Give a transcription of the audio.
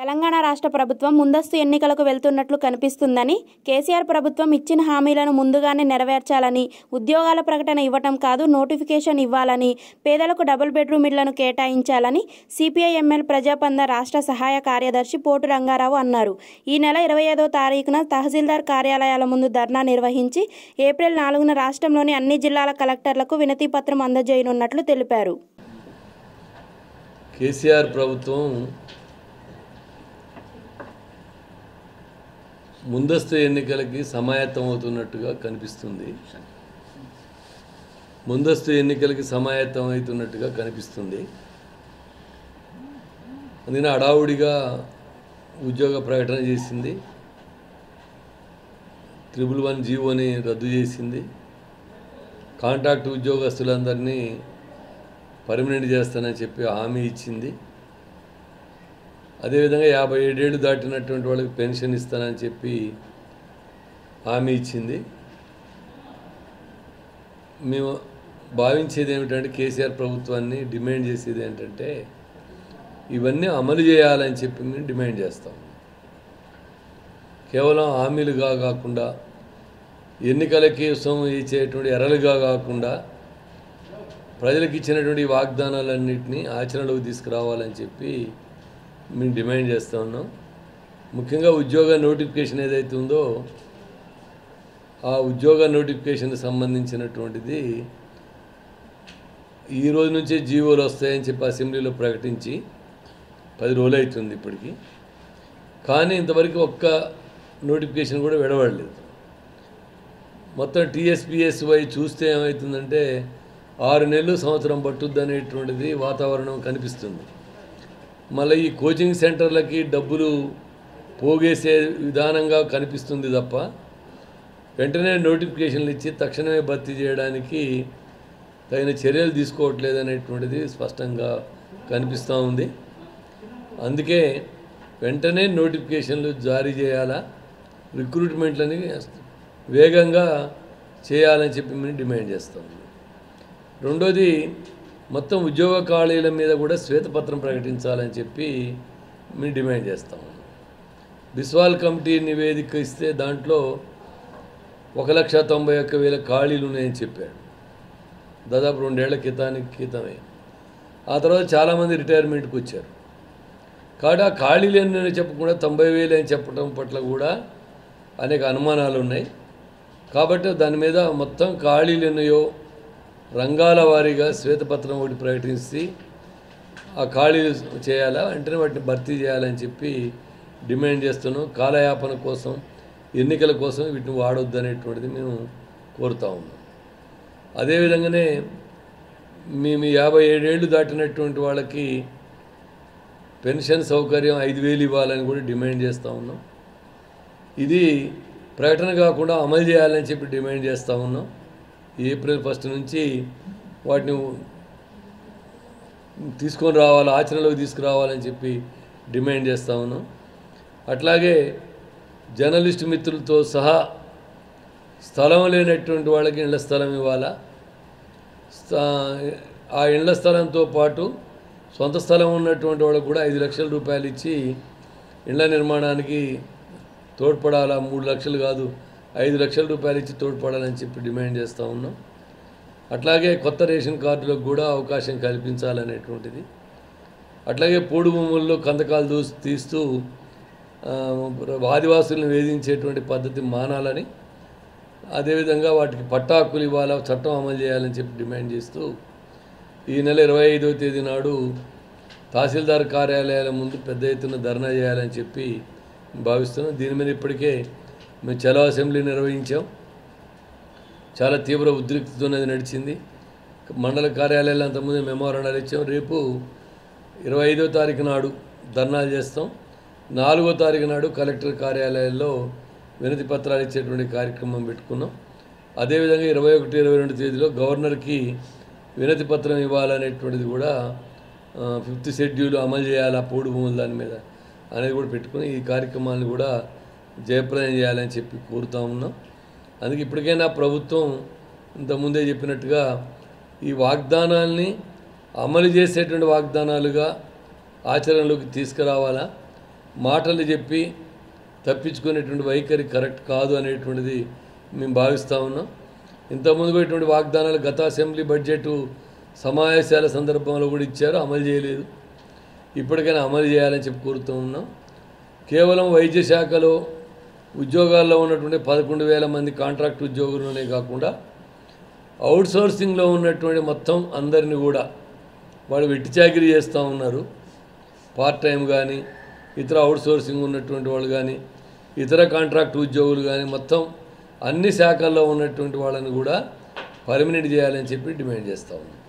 తెలంగాణ రాష్ట్ర ప్రభుత్వం ముందస్తు ఎన్నికలకు వెళ్తున్నట్లు కనిపిస్తుందని కేసీఆర్ ప్రభుత్వం ఇచ్చిన హామీలను ముందుగానే నెరవేర్చాలని ఉద్యోగాల ప్రకటన ఇవ్వటం కాదు నోటిఫికేషన్ ఇవ్వాలని పేదలకు డబుల్ బెడ్రూమ్ ఇళ్ళను కేటాయించాలని సిపిఐ ఎంఎల్ ప్రజాపంద రాష్ట్ర సహాయ కార్యదర్శి పోటు రంగారావు అన్నారు. ఈ నెల ఇరవై ఐదో తారీఖున తహసీల్దార్ కార్యాలయాల ముందు ధర్నా నిర్వహించి ఏప్రిల్ నాలుగున రాష్ట్రంలోని అన్ని జిల్లాల కలెక్టర్లకు వినతి పత్రం అందజేయనున్నట్లు తెలిపారు. కేసీఆర్ ప్రభుత్వం ముందస్తు ఎన్నికలకి సమాయత్తం అవుతున్నట్టుగా కనిపిస్తుంది. ముందస్తు ఎన్నికలకి సమాయత్తం అవుతున్నట్టుగా కనిపిస్తుంది. అందుకని అడావుడిగా ఉద్యోగ ప్రకటన చేసింది. త్రిబుల్ వన్ జీవోని రద్దు చేసింది. కాంట్రాక్ట్ ఉద్యోగస్తులందరినీ పర్మనెంట్ చేస్తానని చెప్పి హామీ ఇచ్చింది. అదేవిధంగా యాభై ఏడేళ్ళు దాటినటువంటి వాళ్ళకి పెన్షన్ ఇస్తానని చెప్పి హామీ ఇచ్చింది. మేము భావించేది ఏమిటంటే కేసీఆర్ ప్రభుత్వాన్ని డిమాండ్ చేసేది ఏంటంటే ఇవన్నీ అమలు చేయాలని చెప్పి మేము డిమాండ్ చేస్తాం. కేవలం హామీలుగా కాకుండా ఎన్నికల కోసం ఇచ్చేటువంటి ఎరలుగా కాకుండా ప్రజలకు ఇచ్చినటువంటి వాగ్దానాలన్నింటినీ ఆచరణలోకి తీసుకురావాలని చెప్పి మేము డిమాండ్ చేస్తూ ఉన్నాం. ముఖ్యంగా ఉద్యోగ నోటిఫికేషన్ ఏదైతే ఉందో ఆ ఉద్యోగ నోటిఫికేషన్ సంబంధించినటువంటిది ఈ రోజు నుంచే జీవోలు వస్తాయని చెప్పి అసెంబ్లీలో ప్రకటించి పది రోజులు అవుతుంది ఇప్పటికీ. కానీ ఇంతవరకు ఒక్క నోటిఫికేషన్ కూడా విడవడలేదు. మొత్తం టీఎస్పిఎస్వై చూస్తే ఏమవుతుందంటే ఆరు నెలలు సంవత్సరం పట్టుద్ది అనేటువంటిది వాతావరణం కనిపిస్తుంది. మళ్ళీ ఈ కోచింగ్ సెంటర్లకి డబ్బులు పోగేసే విధానంగా కనిపిస్తుంది తప్ప వెంటనే నోటిఫికేషన్లు ఇచ్చి తక్షణమే భర్తీ చేయడానికి తగిన చర్యలు తీసుకోవట్లేదు అనేటువంటిది స్పష్టంగా కనిపిస్తూ ఉంది. అందుకే వెంటనే నోటిఫికేషన్లు జారీ చేయాలా రిక్రూట్మెంట్లని వేగంగా చేయాలని చెప్పి మేము డిమాండ్ చేస్తాం. రెండోది మొత్తం ఉద్యోగ ఖాళీల మీద కూడా శ్వేతపత్రం ప్రకటించాలని చెప్పి మేము డిమాండ్ చేస్తాం. బిస్వాల్ కమిటీ నివేదిక ఇస్తే దాంట్లో ఒక లక్ష తొంభై ఒక్క వేల ఖాళీలు ఉన్నాయని చెప్పాడు దాదాపు రెండేళ్ళ క్రితానికి క్రితమే. ఆ తర్వాత చాలామంది రిటైర్మెంట్కి వచ్చారు. కాబట్టి ఆ ఖాళీలు అని చెప్పకుండా తొంభై వేలు అని చెప్పడం పట్ల కూడా అనేక అనుమానాలు ఉన్నాయి. కాబట్టి దాని మీద మొత్తం ఖాళీలు ఎన్నయో రంగాల వారీగా శ్వేతపత్రం ఒకటి ప్రకటించి ఆ ఖాళీలు చేయాలా? వెంటనే వాటిని భర్తీ చేయాలని చెప్పి డిమాండ్ చేస్తున్నాం. కాలయాపన కోసం ఎన్నికల కోసం వీటిని వాడొద్దు అనేటువంటిది మేము కోరుతా ఉన్నాం. అదేవిధంగానే మేము యాభై ఏడేళ్ళు దాటినటువంటి వాళ్ళకి పెన్షన్ సౌకర్యం ఐదు వేలు ఇవ్వాలని కూడా డిమాండ్ చేస్తూ ఉన్నాం. ఇది ప్రకటన కాకుండా అమలు చేయాలని చెప్పి డిమాండ్ చేస్తూ ఉన్నాం. ఏప్రిల్ ఫస్ట్ నుంచి వాటిని తీసుకొని రావాలి ఆచరణలోకి తీసుకురావాలని చెప్పి డిమాండ్ చేస్తా ఉన్నాం. అట్లాగే జర్నలిస్ట్ మిత్రులతో సహా స్థలం లేనటువంటి వాళ్ళకి ఇళ్ళ స్థలం ఇవ్వాలా? స్థా- ఆ ఇళ్ళ స్థలంతో పాటు సొంత స్థలం ఉన్నటువంటి వాళ్ళకు కూడా ఐదు లక్షల రూపాయలు ఇచ్చి ఇళ్ళ నిర్మాణానికి తోడ్పడాలా? మూడు లక్షలు కాదు. ఐదు లక్షల రూపాయలు ఇచ్చి తోడ్పడాలని చెప్పి డిమాండ్ చేస్తూ ఉన్నాం. అట్లాగే కొత్త రేషన్ కార్డులకు కూడా అవకాశం కల్పించాలనేటువంటిది. అట్లాగే పోడు భూముల్లో కందకాలు దూసి తీస్తూ ఆదివాసులను వేధించేటువంటి పద్ధతి మానాలని అదేవిధంగా వాటికి పట్టాకులు హక్కులు ఇవ్వాలా చట్టం అమలు చేయాలని చెప్పి డిమాండ్ చేస్తూ ఈ నెల ఇరవై ఐదవ తేదీ నాడు తహసీల్దార్ కార్యాలయాల ముందు పెద్ద ఎత్తున ధర్నా చేయాలని చెప్పి భావిస్తున్నాం. దీని మీద ఇప్పటికే మేము చలో అసెంబ్లీ నిర్వహించాం. చాలా తీవ్ర ఉద్రిక్తితో అది నడిచింది. మండల కార్యాలయాలు అంతకుముందు మెమోరాండాలు ఇచ్చాం. రేపు ఇరవై ఐదో తారీఖు నాడు ధర్నాలు చేస్తాం. నాలుగో తారీఖు నాడు కలెక్టర్ కార్యాలయాల్లో వినతి పత్రాలు ఇచ్చేటువంటి కార్యక్రమం పెట్టుకున్నాం. అదేవిధంగా ఇరవై ఒకటి ఇరవై రెండు తేదీలో గవర్నర్కి వినతి పత్రం ఇవ్వాలనేటువంటిది కూడా ఫిఫ్త్ షెడ్యూల్ అమలు చేయాలా పోడు భూముల దాని మీద అనేది కూడా పెట్టుకుని ఈ కార్యక్రమాన్ని కూడా జయప్రదం చేయాలని చెప్పి కోరుతా ఉన్నాం. అందుకే ఇప్పటికైనా ప్రభుత్వం ఇంతకుముందే చెప్పినట్టుగా ఈ వాగ్దానాల్ని అమలు చేసేటువంటి వాగ్దానాలుగా ఆచరణలోకి తీసుకురావాలా? మాటలు చెప్పి తప్పించుకునేటువంటి వైఖరి కరెక్ట్ కాదు అనేటువంటిది మేము భావిస్తూ ఉన్నాం. ఇంతకుముందు పోయేటువంటి ఇటువంటి వాగ్దానాలు గత అసెంబ్లీ బడ్జెట్ సమావేశాల సందర్భంలో కూడా ఇచ్చారు అమలు చేయలేదు. ఇప్పటికైనా అమలు చేయాలని చెప్పి కోరుతూ ఉన్నాం. కేవలం వైద్య శాఖలో ఉద్యోగాల్లో ఉన్నటువంటి పదకొండు వేల మంది కాంట్రాక్ట్ ఉద్యోగులనే కాకుండా అవుట్ సోర్సింగ్లో ఉన్నటువంటి మొత్తం అందరిని కూడా వాళ్ళు వెట్టిచాకిరి చేస్తూ ఉన్నారు. పార్ట్ టైం కానీ ఇతర అవుట్ సోర్సింగ్ ఉన్నటువంటి వాళ్ళు కానీ ఇతర కాంట్రాక్ట్ ఉద్యోగులు కానీ మొత్తం అన్ని శాఖల్లో ఉన్నటువంటి వాళ్ళని కూడా పర్మినెంట్ చేయాలని చెప్పి డిమాండ్ చేస్తూ ఉన్నాం.